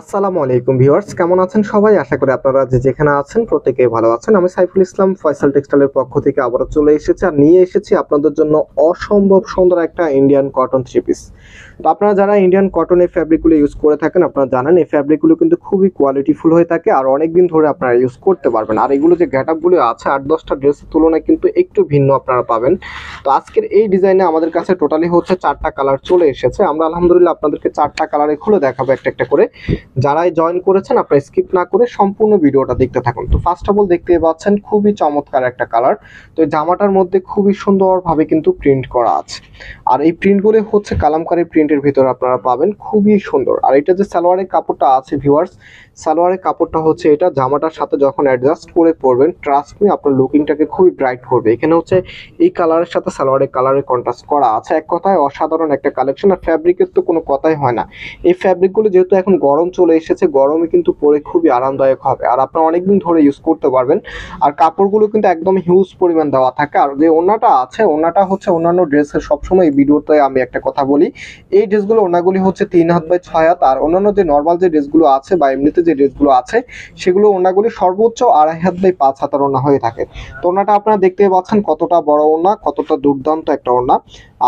আসসালামু আলাইকুম ভিউয়ার্স, কেমন আছেন সবাই? আশা করি আপনারা যে যেখানে আছেন প্রত্যেকেই ভালো আছেন। আমি সাইফুল ইসলাম, ফয়সাল টেক্সটাইলের পক্ষ থেকে আবারও চলে এসেছি আর নিয়ে এসেছি আপনাদের জন্য অসম্ভব সুন্দর একটা ইন্ডিয়ান কটন থ্রি পিস তো আপনারা যারা ইন্ডিয়ান কটন এই ফ্যাব্রিকগুলো ইউজ করে থাকেন, আপনারা জানেন এই ফ্যাব্রিকগুলো কিন্তু খুবই কোয়ালিটিফুল হয়ে থাকে আর অনেক দিন ধরে আপনারা ইউজ করতে পারবেন। আর এগুলো যে গ্যাটআপগুলো আছে, আট দশটা ড্রেসের তুলনায় কিন্তু একটু ভিন্ন আপনারা পাবেন। তো আজকের এই ডিজাইনে আমাদের কাছে টোটালি হচ্ছে চারটা কালার চলে এসেছে। আমরা আলহামদুলিল্লাহ আপনাদেরকে চারটা কালারে খুলে দেখাবো একটা একটা করে। যারাই জয়েন করেছেন, আপনারা স্কিপ না করে সম্পূর্ণ ভিডিওটা দেখতে থাকুন। তো ফার্স্ট অফ অল দেখতে পাচ্ছেন, খুবই চমৎকার একটা কালার তো জামাটার মধ্যে খুবই সুন্দরভাবে কিন্তু প্রিন্ট করা আছে। আর এই প্রিন্টগুলো হচ্ছে কালামকারী প্রিন্টের ভিতরে আপনারা পাবেন, খুবই সুন্দর। আর এটা যে সালোয়ারের কাপড়টা আছে ভিউয়ার্স সালোয়ারের কাপড়টা হচ্ছে এটা, জামাটার সাথে যখন অ্যাডজাস্ট করে পরবেন ট্রাস্ট মি আপনার লুকিংটাকে খুবই ব্রাইট করবে। এখানে হচ্ছে এই কালারের সাথে সালোয়ারের কালারের কন্ট্রাস্ট করা আছে। এক কথায় অসাধারণ একটা কালেকশন আর ফ্যাব্রিকের তো কোনো কথাই হয় না। এই ফ্যাব্রিকগুলো যেহেতু এখন গরম চলে এসেছে, গরমে কিন্তু পরে খুবই আরামদায়ক হবে। আর আপনারা অনেকদিন ধরে ইউজ করতে পারবেন। আর কাপড়গুলো কিন্তু একদম হিউজ পরিমাণ দেওয়া থাকে। আর যে ওনাটা আছে ওনাটা হচ্ছে অন্যান্য ড্রেসের সবসময় এই ভিডিওতে আমি একটা কথা বলি। এই ড্রেসগুলো ওনাগুলি হচ্ছে তিন হাত বাই ছয় হাত, আর অন্যান্য যে নর্মাল যে ড্রেসগুলো আছে বা এমনিতে যে ড্রেসগুলো আছে, সেগুলো ওনাগুলি সর্বোচ্চ আড়াই হাত বাই পাঁচ হাতার ওনা হয়ে থাকে। তো ওনাটা আপনারা দেখতে পাচ্ছেন কতটা বড় ওনা কতটা দুর্দান্ত একটা ওনা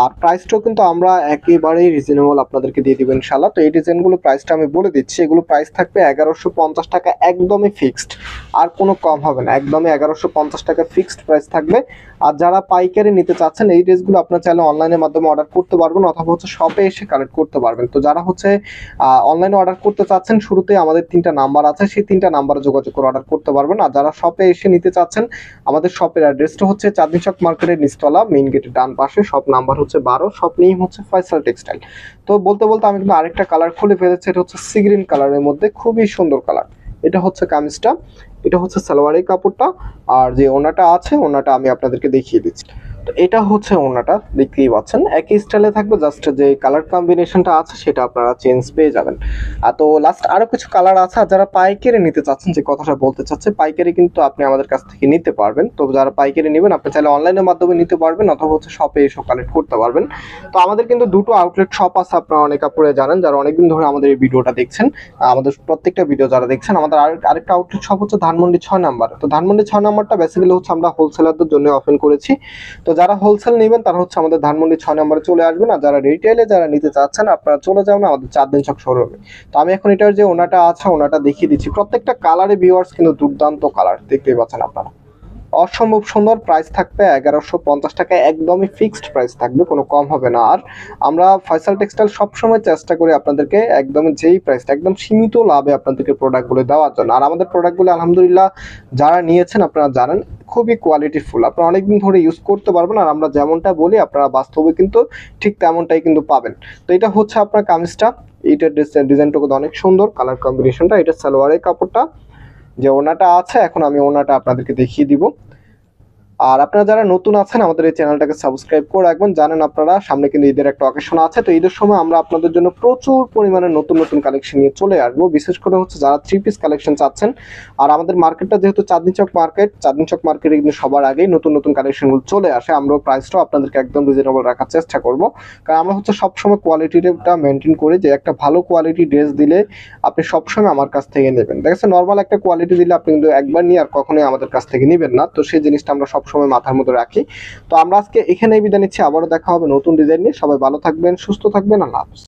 আর প্রাইসটাও কিন্তু আমরা একেবারেই রিজনেবল আপনাদেরকে দিয়ে দিবেন ইনশাল্লাহ তো এই ডিজাইনগুলো প্রাইসটা আমি বলে দিচ্ছি। এগুলো প্রাইস থাকবে এগারোশো পঞ্চাশ টাকা একদমই ফিক্সড আর কোনো কম হবে না। একদমই এগারোশো পঞ্চাশ টাকা ফিক্সড প্রাইস থাকবে। আর যারা পাইকারি নিতে চাচ্ছেন, এই ড্রেসগুলো আপনার চাইলে অনলাইনের মাধ্যমে অর্ডার করতে পারবেন অথবা হচ্ছে শপে এসে কালেক্ট করতে পারবেন। তো যারা হচ্ছে অনলাইনে অর্ডার করতে চাচ্ছেন শুরুতে আমাদের তিনটা নাম্বার আছে। সেই তিনটা নাম্বারে যোগাযোগ করে অর্ডার করতে পারবেন। আর যারা শপে এসে নিতে চাচ্ছেন, আমাদের শপের অ্যাড্রেসটা হচ্ছে চাঁদনি চক মার্কেটের নিচতলা মেইন গেটের ডান পাশে। শপ নাম্বার হচ্ছে বারো, সব নেম হচ্ছে ফয়সাল টেক্সটাইল। তো বলতে বলতে আমি কিন্তু আরেকটা কালার খুলে ফেলেছি, এটা হচ্ছে সিগ্রিন কালারের মধ্যে, খুবই সুন্দর কালার এটা হচ্ছে কামিজটা, এটা হচ্ছে সালোয়ারের কাপড়টা, আর যে ওনাটা আছে ওনাটা আমি আপনাদেরকে দেখিয়ে দিচ্ছি। তো এটা হচ্ছে ওনাটা দেখতেই পাচ্ছেন। একই স্টাইলে থাকবে জাস্ট যে কালার কম্বিনেশনটা আছে, সেটা আপনারা চেঞ্জ পেয়ে যাবেন। আর তো লাস্ট আরও কিছু কালার আছে, আর যারা পাইকারি নিতে চাচ্ছেন, যে কথাটা বলতে চাচ্ছে, পাইকারি কিন্তু আপনি আমাদের কাছ থেকে নিতে পারবেন। তো যারা পাইকারি নেবেন, আপনি চাইলে অনলাইনের মাধ্যমে নিতে পারবেন, অথবা হচ্ছে শপে এসব কালেক্ট করতে পারবেন। তো আমাদের কিন্তু দুটো আউটলেট শপ আছে, আপনারা অনেক কাপড়ে জানেন, যারা অনেকদিন ধরে আমাদের এই ভিডিওটা দেখছেন। আমাদের প্রত্যেকটা ভিডিও যারা দেখছেন, আমাদের আর আরেকটা আউটলেট শপ হচ্ছে ধানমন্ডি ছয় নাম্বার। তো ধানমন্ডি ছয় নাম্বারটা বেসিক্যালি হচ্ছে আমরা হোলসেলারদের জন্য ওপেন করেছি। তো যারা হোলসেল নেবেন, তারা হচ্ছে আমাদের ধানমন্ডি ছয় নম্বরে চলে আসবেন। আর যারা রিটেলে যারা নিতে চাচ্ছেন, আপনারা চলে যাবেন, আমাদের চার দিন ছক শোরুমে। তো আমি এখন এটার যে ওনাটা আছে, ওনাটা দেখিয়ে দিচ্ছি। প্রত্যেকটা কালারে ভিউয়ার্স কিন্তু দুর্দান্ত কালার দেখতেই পাচ্ছেন আপনারা। অসম্ভব সুন্দর প্রাইস থাকবে এগারোশো পঞ্চাশ টাকা, একদমই ফিক্সড প্রাইস থাকবে, কোনো কম হবে না। আর আমরা ফয়সাল টেক্সটাইল সবসময় চেষ্টা করি আপনাদেরকে একদম যেই প্রাইসটা একদম সীমিত লাভে আপনাদেরকে প্রোডাক্টগুলো দেওয়ার জন্য। আর আমাদের প্রোডাক্টগুলো আলহামদুলিল্লাহ, যারা নিয়েছেন, আপনারা জানেন খুবই কোয়ালিটি ফুল আপনারা অনেকদিন ধরে ইউজ করতে পারবেন আর আমরা যেমনটা বলি, আপনারা বাস্তবে কিন্তু ঠিক তেমনটাই কিন্তু পাবেন। তো এটা হচ্ছে আপনার কামিজটা। এইটার ডিজাইনটা কিন্তু অনেক সুন্দর। কালার কম্বিনেশনটা এটা সালোয়ারের কাপড়টা। যে ওনাটা আছে, এখন আমি ওনাটা আপনাদেরকে দেখিয়ে দিব। আর আপনারা যারা নতুন আছেন, আমাদের এই চ্যানেলটাকে সাবস্ক্রাইব করে রাখবেন। জানেন আপনারা, সামনে কিন্তু ঈদের একটা অকেশন আছে। তো ঈদের সময় আমরা আপনাদের জন্য প্রচুর পরিমাণে নতুন নতুন কালেকশন নিয়ে চলে আসব। বিশেষ করে হচ্ছে যারা থ্রি পিস কালেকশন চাচ্ছেন, আর আমাদের মার্কেটটা যেহেতু চাঁদনি চক মার্কেট, চাঁদনি চক মার্কেটে কিন্তু সবার আগেই নতুন নতুন কালেকশনগুলো চলে আসে। আমরা প্রাইসটাও আপনাদেরকে একদম রিজনেবল রাখার চেষ্টা করব। কারণ আমরা হচ্ছে সবসময় কোয়ালিটিটা মেনটেন করি যে একটা ভালো কোয়ালিটি ড্রেস দিলে আপনি সবসময় আমার কাছ থেকে নেবেন। দেখেছেন নর্মাল একটা কোয়ালিটি দিলে আপনি কিন্তু একবার নিয়ে আর কখনোই আমাদের কাছ থেকে নেবেন না। তো সেই জিনিসটা আমরা সবসময় মাথার মতো রাখি। তো আমরা আজকে এখানেই বিদায় নিচ্ছি। আবারও দেখা হবে নতুন ডিজাইন নিয়ে। সবাই ভালো থাকবেন, সুস্থ থাকবেন। আল্লাহ হাফেজ।